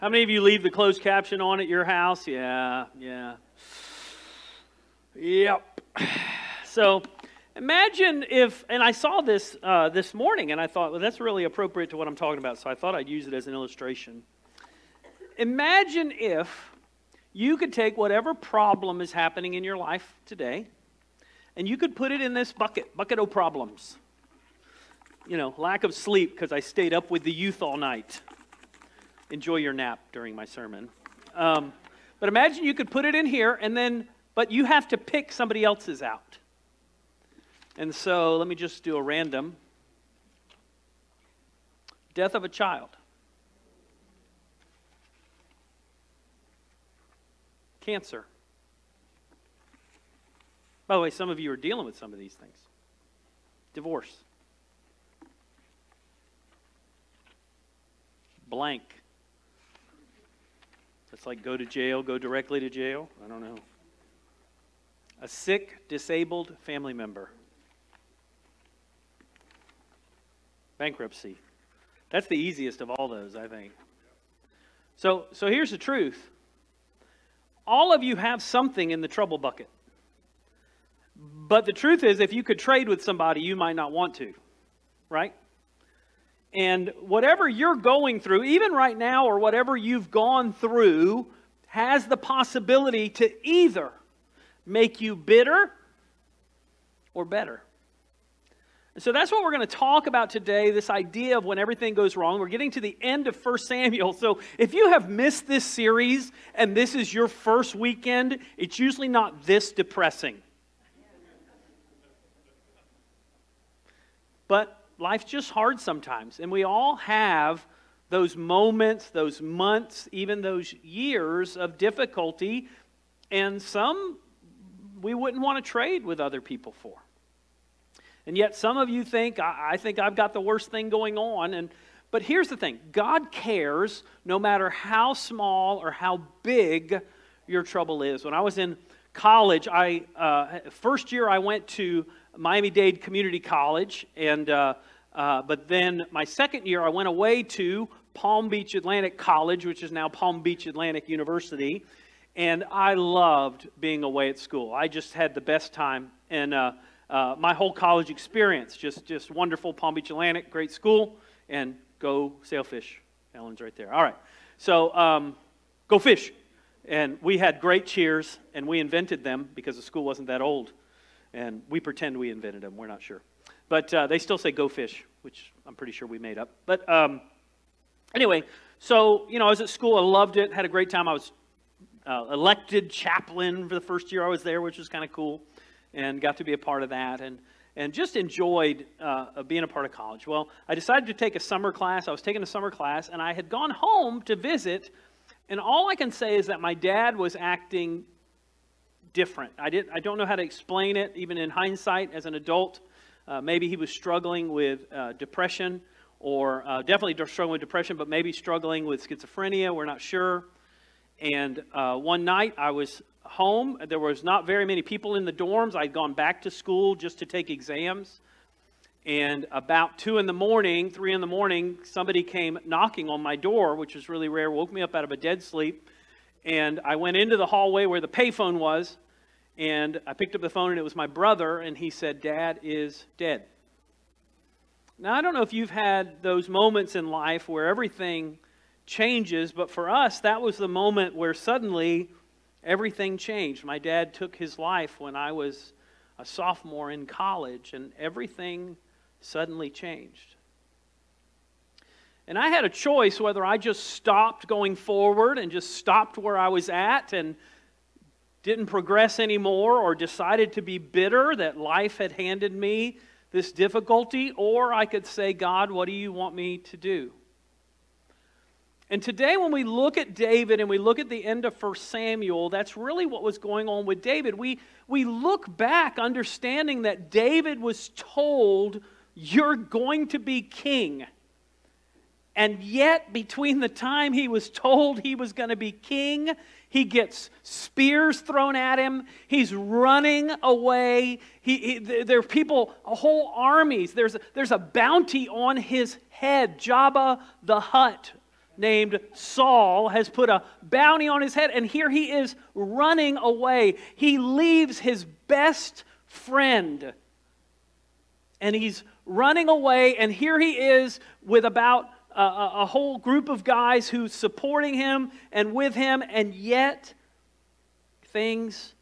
How many of you leave the closed caption on at your house? Yeah, yeah. Yep. So imagine if, and I saw this uh, this morning, and I thought, well, that's really appropriate to what I'm talking about, so I thought I'd use it as an illustration. Imagine if you could take whatever problem is happening in your life today, and you could put it in this bucket, bucket of problems. You know, lack of sleep because I stayed up with the youth all night. Enjoy your nap during my sermon. Um, but imagine you could put it in here, and then, but you have to pick somebody else's out. And so let me just do a random death of a child, cancer. By the way, some of you are dealing with some of these things. Divorce. Blank. It's like go to jail, go directly to jail. I don't know. A sick, disabled family member. bankruptcy. That's the easiest of all those, I think. So, so here's the truth all of you have something in the trouble bucket. But the truth is, if you could trade with somebody, you might not want to, right? And whatever you're going through, even right now, or whatever you've gone through, has the possibility to either make you bitter or better. And so that's what we're going to talk about today this idea of when everything goes wrong. We're getting to the end of 1 Samuel. So if you have missed this series and this is your first weekend, it's usually not this depressing. But life's just hard sometimes. And we all have those moments, those months, even those years of difficulty. And some we wouldn't want to trade with other people for. And yet some of you think, I, I think I've got the worst thing going on. And, but here's the thing God cares no matter how small or how big your trouble is. When I was in college, I, uh, first year I went to Miami Dade Community College, and, uh, uh, but then my second year I went away to Palm Beach Atlantic College, which is now Palm Beach Atlantic University, and I loved being away at school. I just had the best time, and uh, uh, my whole college experience. Just, just wonderful. Palm Beach Atlantic, great school, and go sailfish. Ellen's right there. All right. So um, go fish. And we had great cheers, and we invented them because the school wasn't that old. And we pretend we invented them. We're not sure. But uh, they still say go fish, which I'm pretty sure we made up. But um, anyway, so, you know, I was at school. I loved it, had a great time. I was uh, elected chaplain for the first year I was there, which was kind of cool and got to be a part of that and, and just enjoyed uh, being a part of college. Well, I decided to take a summer class. I was taking a summer class, and I had gone home to visit, and all I can say is that my dad was acting different. I, didn't, I don't know how to explain it, even in hindsight as an adult. Uh, maybe he was struggling with uh, depression, or uh, definitely struggling with depression, but maybe struggling with schizophrenia. We're not sure. And uh, one night I was home. There was not very many people in the dorms. I'd gone back to school just to take exams. And about 2 in the morning, 3 in the morning, somebody came knocking on my door, which was really rare, woke me up out of a dead sleep. And I went into the hallway where the payphone was, and I picked up the phone, and it was my brother, and he said, Dad is dead. Now, I don't know if you've had those moments in life where everything changes, but for us, that was the moment where suddenly everything changed. My dad took his life when I was a sophomore in college, and everything suddenly changed. And I had a choice whether I just stopped going forward and just stopped where I was at and didn't progress anymore, or decided to be bitter that life had handed me this difficulty, or I could say, God, what do you want me to do? And today, when we look at David and we look at the end of 1 Samuel, that's really what was going on with David. We, we look back understanding that David was told, You're going to be king. And yet, between the time he was told he was going to be king, he gets spears thrown at him. He's running away. He, he, there are people, whole armies. There's there's a bounty on his head. Jabba the Hutt named Saul has put a bounty on his head, and here he is running away. He leaves his best friend, and he's running away, and here he is with about a, a, whole group of guys who's supporting him and with him, and yet things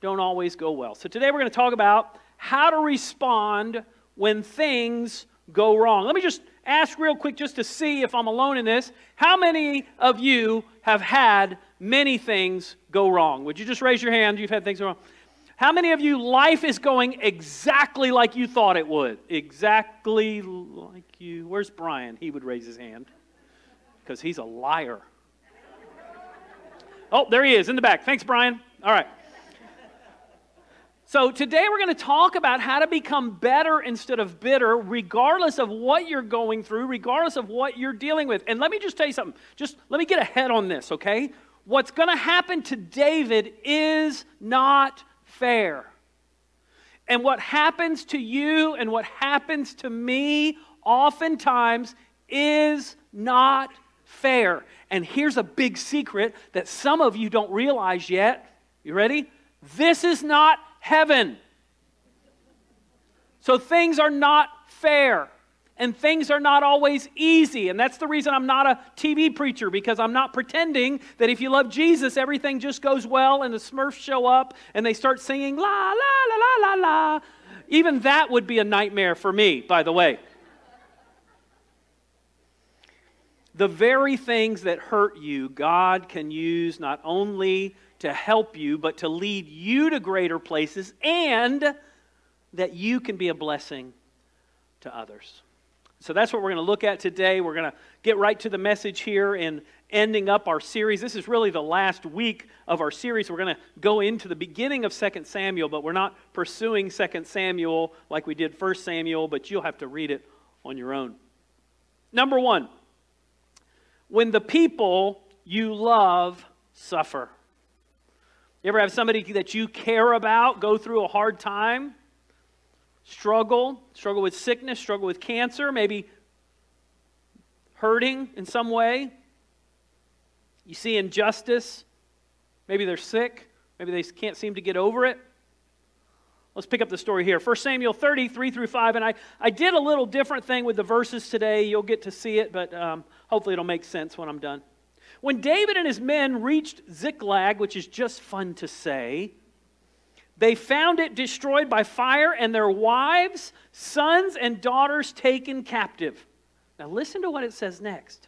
don't always go well. So today we're going to talk about how to respond when things go wrong. Let me just ask real quick, just to see if I'm alone in this. How many of you have had many things go wrong? Would you just raise your hand? You've had things go wrong. How many of you, life is going exactly like you thought it would? Exactly like you. Where's Brian? He would raise his hand because he's a liar. Oh, there he is in the back. Thanks, Brian. All right. So, today we're going to talk about how to become better instead of bitter, regardless of what you're going through, regardless of what you're dealing with. And let me just tell you something. Just let me get ahead on this, okay? What's going to happen to David is not fair. And what happens to you and what happens to me oftentimes is not fair. And here's a big secret that some of you don't realize yet. You ready? This is not heaven. So things are not fair and things are not always easy. And that's the reason I'm not a TV preacher because I'm not pretending that if you love Jesus, everything just goes well and the Smurfs show up and they start singing la, la, la, la, la, la. Even that would be a nightmare for me, by the way. The very things that hurt you, God can use not only to help you, but to lead you to greater places and that you can be a blessing to others. So that's what we're going to look at today. We're going to get right to the message here in ending up our series. This is really the last week of our series. We're going to go into the beginning of 2 Samuel, but we're not pursuing 2 Samuel like we did 1 Samuel, but you'll have to read it on your own. Number one, when the people you love suffer. You ever have somebody that you care about go through a hard time? Struggle, struggle with sickness, struggle with cancer, maybe hurting in some way. You see injustice. Maybe they're sick. Maybe they can't seem to get over it. Let's pick up the story here. 1 Samuel 30, 3 through 5. And I, I did a little different thing with the verses today. You'll get to see it, but um, hopefully it'll make sense when I'm done. When David and his men reached Ziklag, which is just fun to say, they found it destroyed by fire and their wives, sons, and daughters taken captive. Now, listen to what it says next.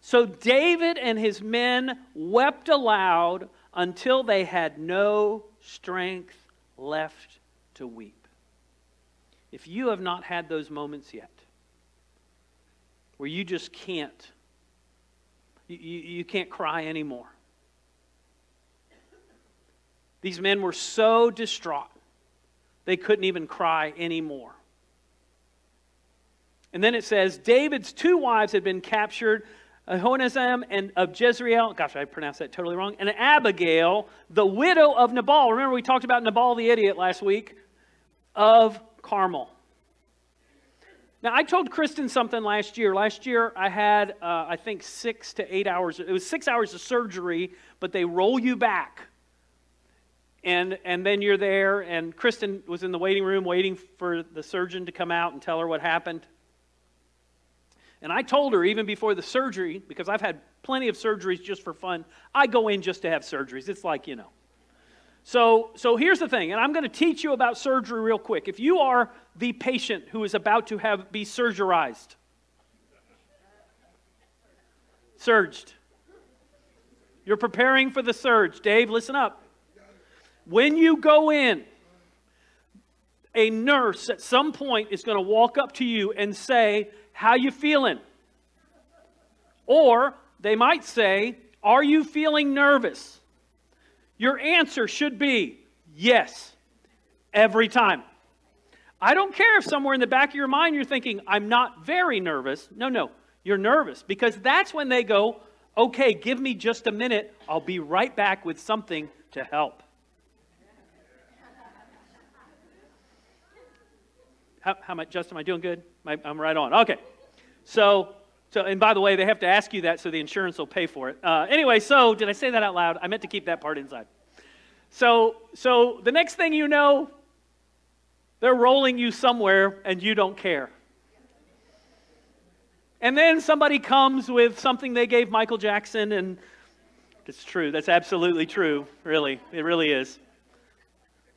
So David and his men wept aloud until they had no strength left to weep. If you have not had those moments yet, where you just can't you, you, you can't cry anymore. These men were so distraught, they couldn't even cry anymore. And then it says David's two wives had been captured, Ahonazam and of Jezreel. Gosh, I pronounced that totally wrong. And Abigail, the widow of Nabal. Remember, we talked about Nabal the idiot last week of Carmel. Now, I told Kristen something last year. Last year, I had, uh, I think, six to eight hours. It was six hours of surgery, but they roll you back. And, and then you're there, and Kristen was in the waiting room waiting for the surgeon to come out and tell her what happened. And I told her, even before the surgery, because I've had plenty of surgeries just for fun, I go in just to have surgeries. It's like, you know. So, so here's the thing, and I'm going to teach you about surgery real quick. If you are the patient who is about to have be surgerized, surged, you're preparing for the surge. Dave, listen up. When you go in, a nurse at some point is going to walk up to you and say, "How you feeling?" Or they might say, "Are you feeling nervous?" Your answer should be yes, every time. I don't care if somewhere in the back of your mind you're thinking, I'm not very nervous. No, no, you're nervous because that's when they go, okay, give me just a minute. I'll be right back with something to help. How, how much, Justin? Am I doing good? I'm right on. Okay. So, So, and by the way, they have to ask you that so the insurance will pay for it. Uh, anyway, so did I say that out loud? I meant to keep that part inside. So, so the next thing you know, they're rolling you somewhere and you don't care. And then somebody comes with something they gave Michael Jackson, and it's true. That's absolutely true, really. It really is.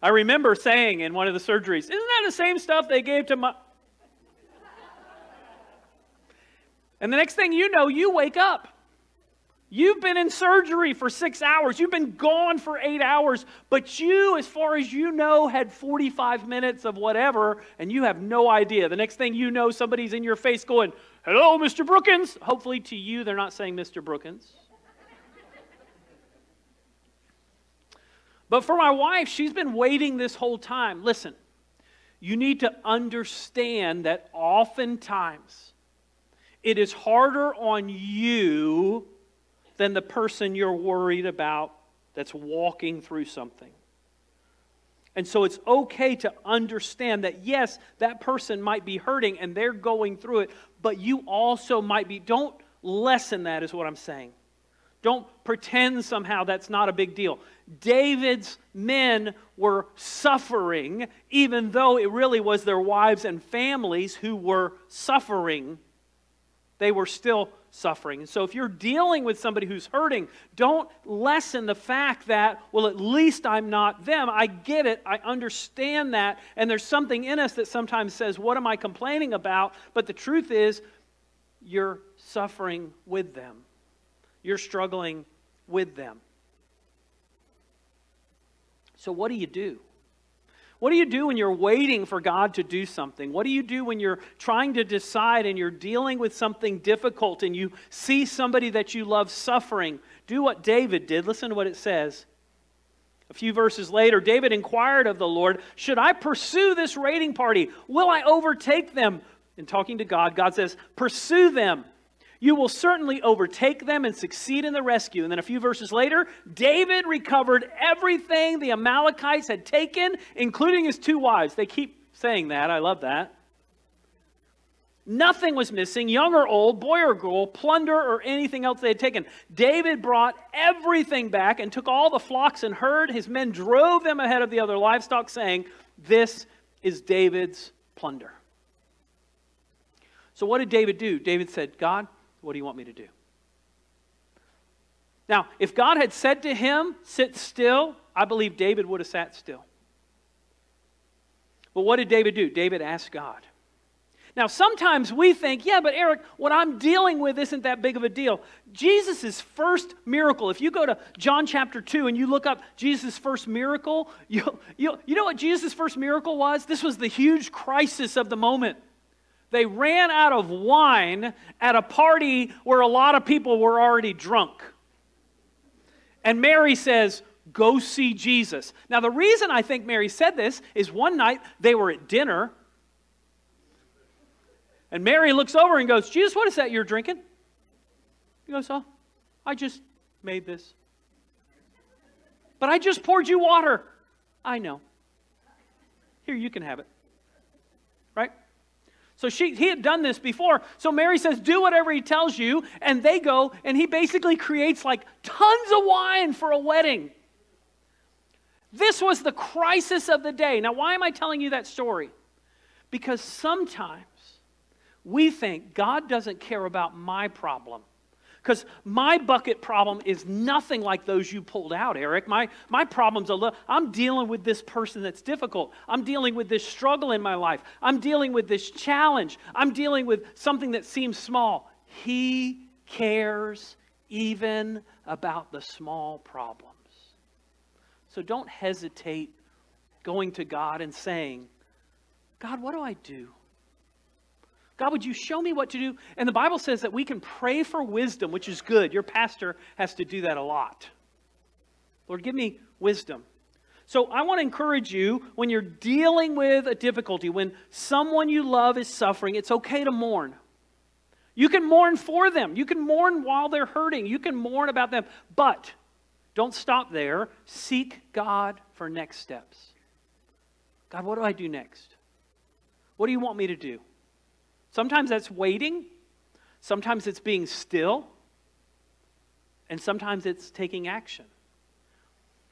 I remember saying in one of the surgeries, Isn't that the same stuff they gave to my. And the next thing you know, you wake up. You've been in surgery for six hours. You've been gone for eight hours. But you, as far as you know, had 45 minutes of whatever, and you have no idea. The next thing you know, somebody's in your face going, Hello, Mr. Brookins. Hopefully, to you, they're not saying Mr. Brookins. But for my wife, she's been waiting this whole time. Listen, you need to understand that oftentimes, it is harder on you than the person you're worried about that's walking through something. And so it's okay to understand that, yes, that person might be hurting and they're going through it, but you also might be. Don't lessen that, is what I'm saying. Don't pretend somehow that's not a big deal. David's men were suffering, even though it really was their wives and families who were suffering they were still suffering. And so if you're dealing with somebody who's hurting, don't lessen the fact that, well, at least I'm not them. I get it. I understand that. And there's something in us that sometimes says, what am I complaining about? But the truth is, you're suffering with them, you're struggling with them. So what do you do? What do you do when you're waiting for God to do something? What do you do when you're trying to decide and you're dealing with something difficult and you see somebody that you love suffering? Do what David did. Listen to what it says. A few verses later, David inquired of the Lord, Should I pursue this raiding party? Will I overtake them? In talking to God, God says, Pursue them. You will certainly overtake them and succeed in the rescue. And then a few verses later, David recovered everything the Amalekites had taken, including his two wives. They keep saying that. I love that. Nothing was missing, young or old, boy or girl, plunder or anything else they had taken. David brought everything back and took all the flocks and herd. His men drove them ahead of the other livestock, saying, This is David's plunder. So, what did David do? David said, God, what do you want me to do? Now, if God had said to him, Sit still, I believe David would have sat still. But what did David do? David asked God. Now, sometimes we think, yeah, but Eric, what I'm dealing with isn't that big of a deal. Jesus' first miracle, if you go to John chapter 2 and you look up Jesus' first miracle, you, you, you know what Jesus' first miracle was? This was the huge crisis of the moment. They ran out of wine at a party where a lot of people were already drunk. And Mary says, Go see Jesus. Now, the reason I think Mary said this is one night they were at dinner, and Mary looks over and goes, Jesus, what is that you're drinking? He goes, Oh, I just made this. But I just poured you water. I know. Here, you can have it. So she, he had done this before. So Mary says, Do whatever he tells you. And they go, and he basically creates like tons of wine for a wedding. This was the crisis of the day. Now, why am I telling you that story? Because sometimes we think God doesn't care about my problem. Because my bucket problem is nothing like those you pulled out, Eric. My, my problem's a little, I'm dealing with this person that's difficult. I'm dealing with this struggle in my life. I'm dealing with this challenge. I'm dealing with something that seems small. He cares even about the small problems. So don't hesitate going to God and saying, God, what do I do? God, would you show me what to do? And the Bible says that we can pray for wisdom, which is good. Your pastor has to do that a lot. Lord, give me wisdom. So I want to encourage you when you're dealing with a difficulty, when someone you love is suffering, it's okay to mourn. You can mourn for them. You can mourn while they're hurting. You can mourn about them. But don't stop there. Seek God for next steps. God, what do I do next? What do you want me to do? Sometimes that's waiting. Sometimes it's being still, and sometimes it's taking action.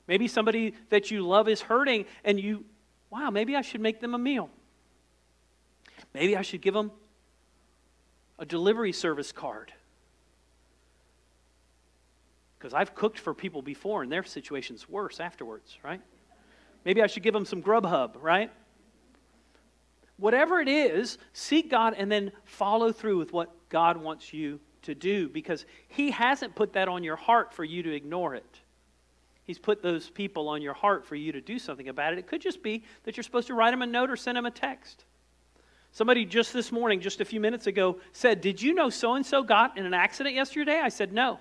Maybe somebody that you love is hurting, and you, wow, maybe I should make them a meal. Maybe I should give them a delivery service card. Because I've cooked for people before and their situation's worse afterwards, right? Maybe I should give them some Grubhub, right? Whatever it is, seek God and then follow through with what God wants you to do because He hasn't put that on your heart for you to ignore it. He's put those people on your heart for you to do something about it. It could just be that you're supposed to write them a note or send them a text. Somebody just this morning, just a few minutes ago, said, Did you know so and so got in an accident yesterday? I said, No.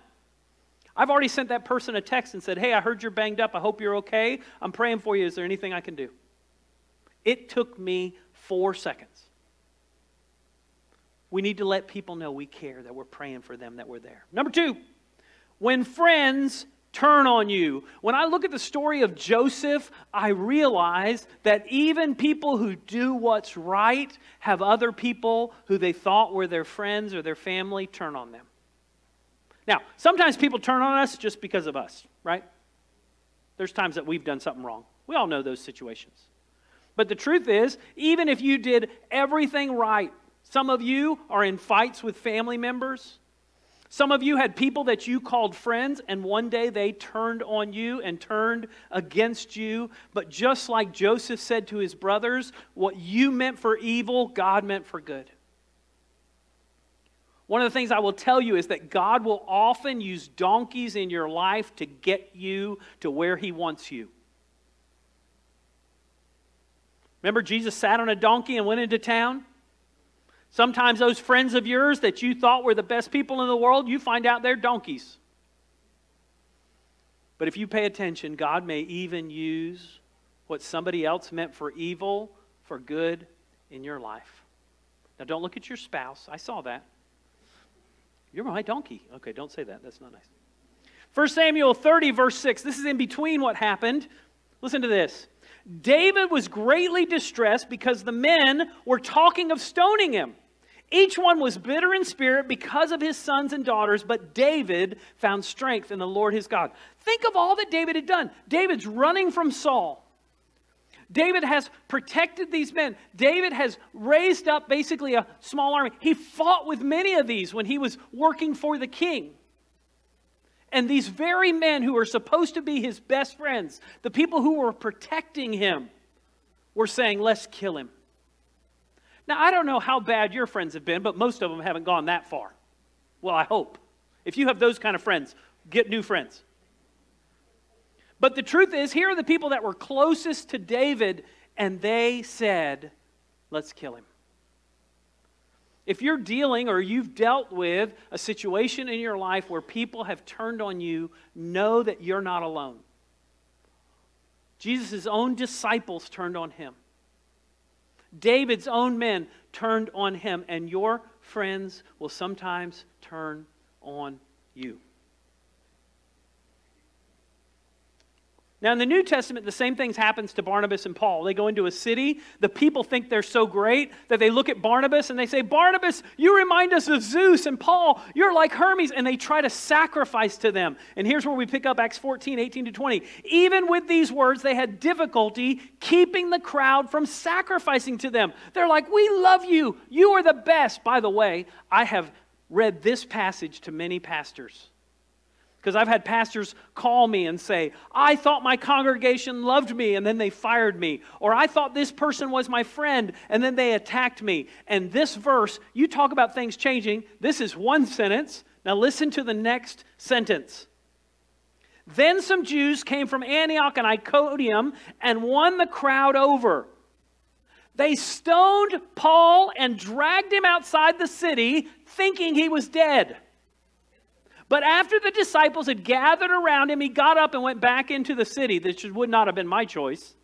I've already sent that person a text and said, Hey, I heard you're banged up. I hope you're okay. I'm praying for you. Is there anything I can do? It took me four seconds. We need to let people know we care, that we're praying for them, that we're there. Number two, when friends turn on you. When I look at the story of Joseph, I realize that even people who do what's right have other people who they thought were their friends or their family turn on them. Now, sometimes people turn on us just because of us, right? There's times that we've done something wrong. We all know those situations. But the truth is, even if you did everything right, some of you are in fights with family members. Some of you had people that you called friends, and one day they turned on you and turned against you. But just like Joseph said to his brothers, what you meant for evil, God meant for good. One of the things I will tell you is that God will often use donkeys in your life to get you to where He wants you. Remember, Jesus sat on a donkey and went into town? Sometimes those friends of yours that you thought were the best people in the world, you find out they're donkeys. But if you pay attention, God may even use what somebody else meant for evil for good in your life. Now, don't look at your spouse. I saw that. You're my donkey. Okay, don't say that. That's not nice. 1 Samuel 30, verse 6. This is in between what happened. Listen to this. David was greatly distressed because the men were talking of stoning him. Each one was bitter in spirit because of his sons and daughters, but David found strength in the Lord his God. Think of all that David had done. David's running from Saul. David has protected these men. David has raised up basically a small army. He fought with many of these when he was working for the king. And these very men who were supposed to be his best friends, the people who were protecting him, were saying, Let's kill him. Now, I don't know how bad your friends have been, but most of them haven't gone that far. Well, I hope. If you have those kind of friends, get new friends. But the truth is, here are the people that were closest to David, and they said, Let's kill him. If you're dealing or you've dealt with a situation in your life where people have turned on you, know that you're not alone. Jesus' own disciples turned on him. David's own men turned on him, and your friends will sometimes turn on you. Now, in the New Testament, the same things happens to Barnabas and Paul. They go into a city. The people think they're so great that they look at Barnabas and they say, Barnabas, you remind us of Zeus. And Paul, you're like Hermes. And they try to sacrifice to them. And here's where we pick up Acts 14, 18 to 20. Even with these words, they had difficulty keeping the crowd from sacrificing to them. They're like, We love you. You are the best. By the way, I have read this passage to many pastors. Because I've had pastors call me and say, I thought my congregation loved me and then they fired me. Or I thought this person was my friend and then they attacked me. And this verse, you talk about things changing. This is one sentence. Now listen to the next sentence. Then some Jews came from Antioch and Iconium and won the crowd over. They stoned Paul and dragged him outside the city, thinking he was dead. But after the disciples had gathered around him, he got up and went back into the city. This would not have been my choice.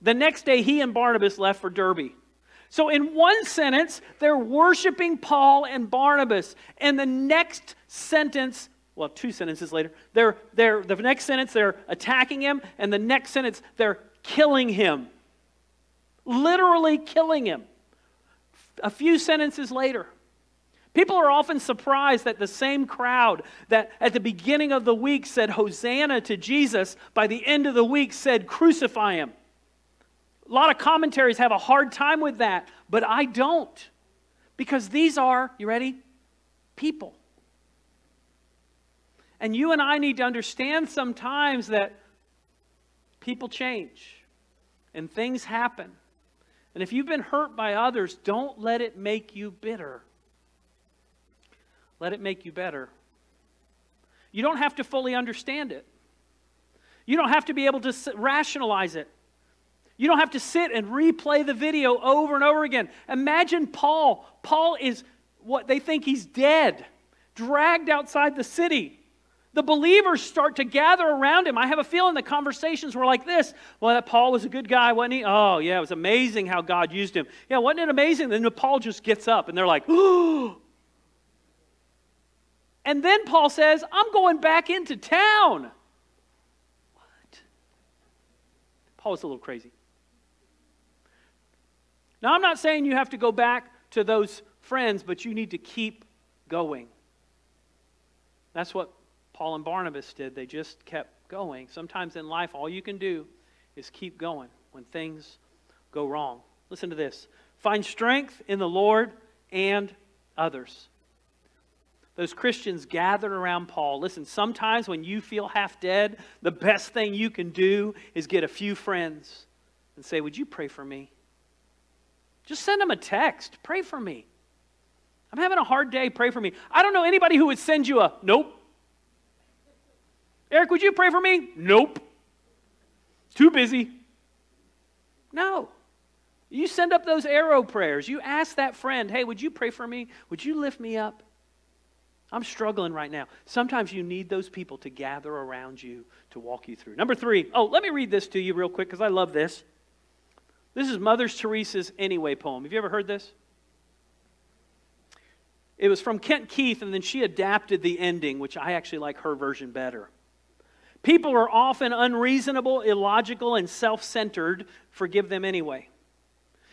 The next day, he and Barnabas left for Derbe. So, in one sentence, they're worshiping Paul and Barnabas. And the next sentence, well, two sentences later, they're, they're, the next sentence, they're attacking him. And the next sentence, they're killing him. Literally killing him. A few sentences later. People are often surprised that the same crowd that at the beginning of the week said Hosanna to Jesus, by the end of the week said crucify him. A lot of commentaries have a hard time with that, but I don't. Because these are, you ready? People. And you and I need to understand sometimes that people change and things happen. And if you've been hurt by others, don't let it make you bitter. Let it make you better. You don't have to fully understand it. You don't have to be able to rationalize it. You don't have to sit and replay the video over and over again. Imagine Paul. Paul is what they think he's dead, dragged outside the city. The believers start to gather around him. I have a feeling the conversations were like this. Well, that Paul was a good guy, wasn't he? Oh, yeah, it was amazing how God used him. Yeah, wasn't it amazing? Then Paul just gets up and they're like, oh. And then Paul says, I'm going back into town. What? Paul was a little crazy. Now, I'm not saying you have to go back to those friends, but you need to keep going. That's what Paul and Barnabas did. They just kept going. Sometimes in life, all you can do is keep going when things go wrong. Listen to this find strength in the Lord and others. Those Christians gathered around Paul. Listen, sometimes when you feel half dead, the best thing you can do is get a few friends and say, Would you pray for me? Just send them a text. Pray for me. I'm having a hard day. Pray for me. I don't know anybody who would send you a nope. Eric, would you pray for me? Nope. Too busy. No. You send up those arrow prayers. You ask that friend, hey, would you pray for me? Would you lift me up? I'm struggling right now. Sometimes you need those people to gather around you to walk you through. Number three. Oh, let me read this to you real quick because I love this. This is Mother Teresa's Anyway poem. Have you ever heard this? It was from Kent Keith, and then she adapted the ending, which I actually like her version better. People are often unreasonable, illogical, and self centered. Forgive them anyway.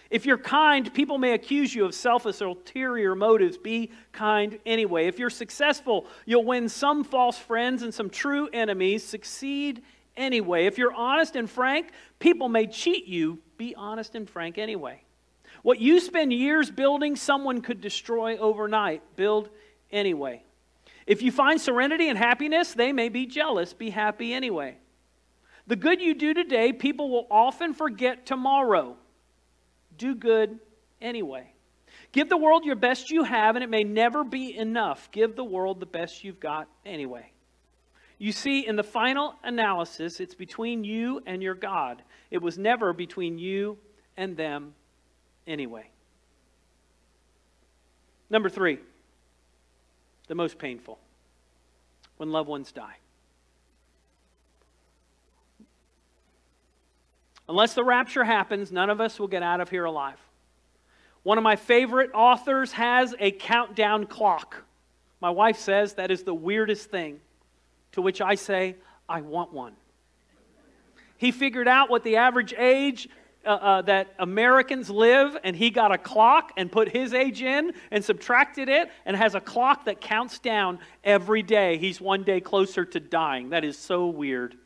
If you're kind, people may accuse you of selfish or ulterior motives. Be kind anyway. If you're successful, you'll win some false friends and some true enemies. Succeed anyway. If you're honest and frank, people may cheat you. Be honest and frank anyway. What you spend years building, someone could destroy overnight. Build anyway. If you find serenity and happiness, they may be jealous. Be happy anyway. The good you do today, people will often forget tomorrow. Do good anyway. Give the world your best you have, and it may never be enough. Give the world the best you've got anyway. You see, in the final analysis, it's between you and your God. It was never between you and them anyway. Number three, the most painful when loved ones die. Unless the rapture happens, none of us will get out of here alive. One of my favorite authors has a countdown clock. My wife says that is the weirdest thing. To which I say, I want one. He figured out what the average age uh, uh, that Americans live, and he got a clock and put his age in and subtracted it, and has a clock that counts down every day. He's one day closer to dying. That is so weird.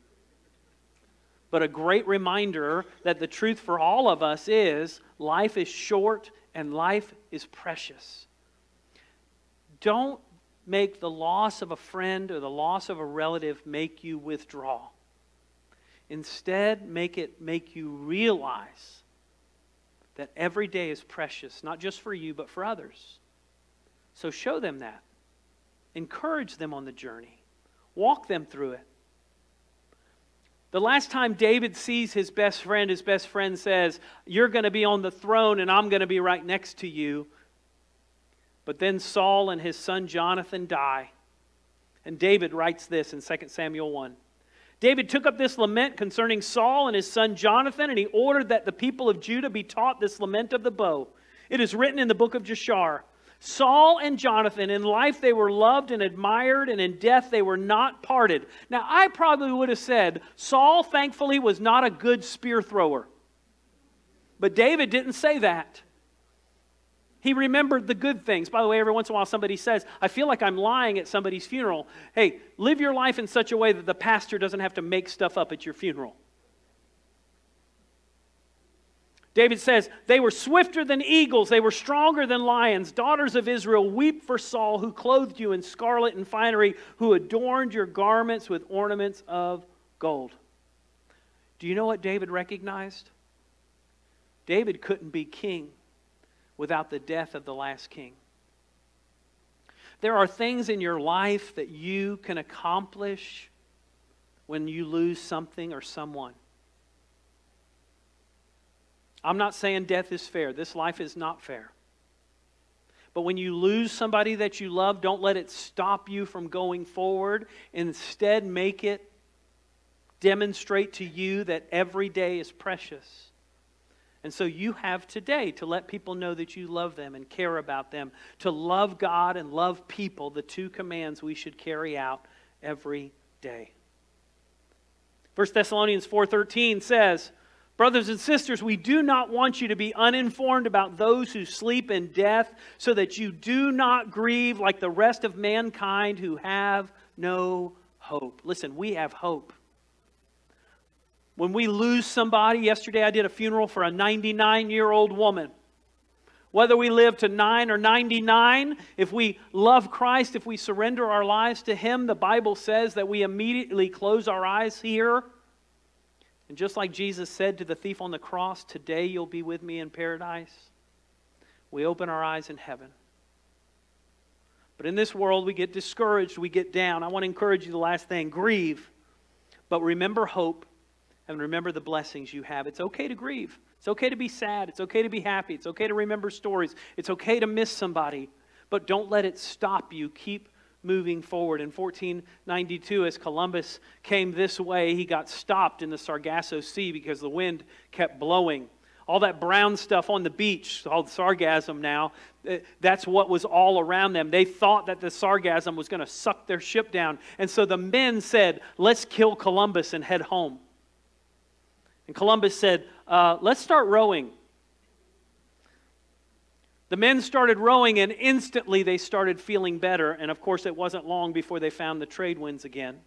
But a great reminder that the truth for all of us is life is short and life is precious. Don't make the loss of a friend or the loss of a relative make you withdraw. Instead, make it make you realize that every day is precious, not just for you, but for others. So show them that. Encourage them on the journey. Walk them through it. The last time David sees his best friend, his best friend says, You're going to be on the throne and I'm going to be right next to you. But then Saul and his son Jonathan die. And David writes this in 2 Samuel 1. David took up this lament concerning Saul and his son Jonathan, and he ordered that the people of Judah be taught this lament of the bow. It is written in the book of Jashar. Saul and Jonathan, in life they were loved and admired, and in death they were not parted. Now, I probably would have said Saul, thankfully, was not a good spear thrower. But David didn't say that. He remembered the good things. By the way, every once in a while somebody says, I feel like I'm lying at somebody's funeral. Hey, live your life in such a way that the pastor doesn't have to make stuff up at your funeral. David says, They were swifter than eagles, they were stronger than lions. Daughters of Israel, weep for Saul, who clothed you in scarlet and finery, who adorned your garments with ornaments of gold. Do you know what David recognized? David couldn't be king without the death of the last king. There are things in your life that you can accomplish when you lose something or someone. I'm not saying death is fair. This life is not fair. But when you lose somebody that you love, don't let it stop you from going forward. Instead, make it demonstrate to you that every day is precious. And so you have today to let people know that you love them and care about them, to love God and love people, the two commands we should carry out every day. 1 Thessalonians 4:13 says, Brothers and sisters, we do not want you to be uninformed about those who sleep in death, so that you do not grieve like the rest of mankind who have no hope. Listen, we have hope. When we lose somebody, yesterday I did a funeral for a 99 year old woman. Whether we live to 9 or 99, if we love Christ, if we surrender our lives to Him, the Bible says that we immediately close our eyes here and just like Jesus said to the thief on the cross, Today you'll be with me in paradise, we open our eyes in heaven. But in this world, we get discouraged, we get down. I want to encourage you the last thing grieve, but remember hope and remember the blessings you have. It's okay to grieve. It's okay to be sad. It's okay to be happy. It's okay to remember stories. It's okay to miss somebody. But don't let it stop you. Keep moving forward. In 1492, as Columbus came this way, he got stopped in the Sargasso Sea because the wind kept blowing. All that brown stuff on the beach, called sargassum now, eh, that's what was all around them. They thought that the sargassum was going to suck their ship down. And so the men said, Let's kill Columbus and head home. And Columbus said, uh, Let's start rowing. The men started rowing, and instantly they started feeling better. And of course, it wasn't long before they found the trade winds again.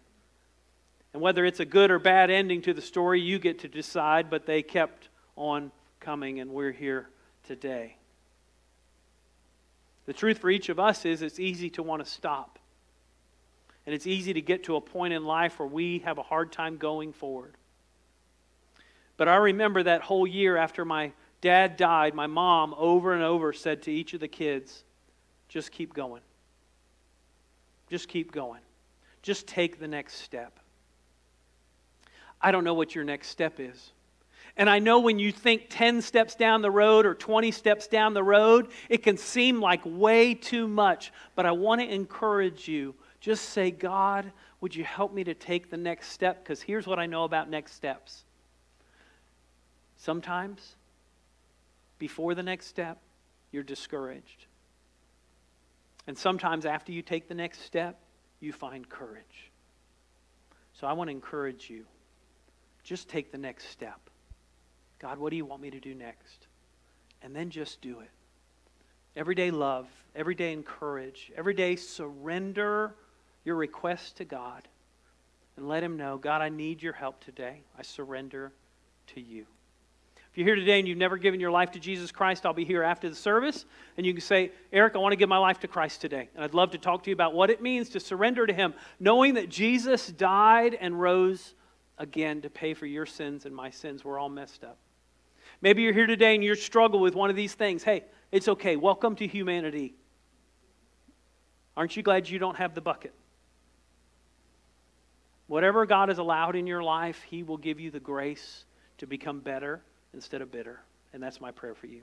And whether it's a good or bad ending to the story, you get to decide, but they kept on coming, and we're here today. The truth for each of us is it's easy to want to stop. And it's easy to get to a point in life where we have a hard time going forward. But I remember that whole year after my dad died, my mom over and over said to each of the kids, just keep going. Just keep going. Just take the next step. I don't know what your next step is. And I know when you think 10 steps down the road or 20 steps down the road, it can seem like way too much. But I want to encourage you just say, God, would you help me to take the next step? Because here's what I know about next steps. Sometimes before the next step, you're discouraged. And sometimes after you take the next step, you find courage. So I want to encourage you just take the next step. God, what do you want me to do next? And then just do it. Everyday love, everyday encourage, everyday surrender your request to God and let Him know, God, I need your help today. I surrender to you. If you're here today and you've never given your life to Jesus Christ, I'll be here after the service. And you can say, Eric, I want to give my life to Christ today. And I'd love to talk to you about what it means to surrender to Him, knowing that Jesus died and rose again to pay for your sins and my sins. We're all messed up. Maybe you're here today and you're struggle with one of these things. Hey, it's okay. Welcome to humanity. Aren't you glad you don't have the bucket? Whatever God has allowed in your life, He will give you the grace to become better instead of bitter. And that's my prayer for you.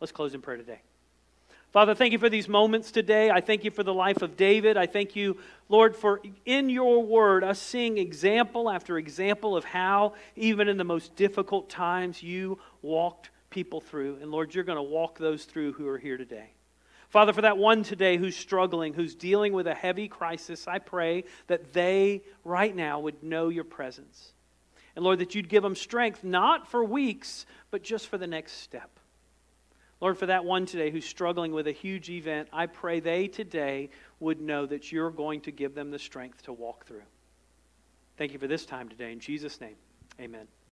Let's close in prayer today. Father, thank you for these moments today. I thank you for the life of David. I thank you, Lord, for in your word us seeing example after example of how, even in the most difficult times, you walked people through. And Lord, you're going to walk those through who are here today. Father, for that one today who's struggling, who's dealing with a heavy crisis, I pray that they right now would know your presence. And Lord, that you'd give them strength, not for weeks, but just for the next step. Lord, for that one today who's struggling with a huge event, I pray they today would know that you're going to give them the strength to walk through. Thank you for this time today. In Jesus' name, amen.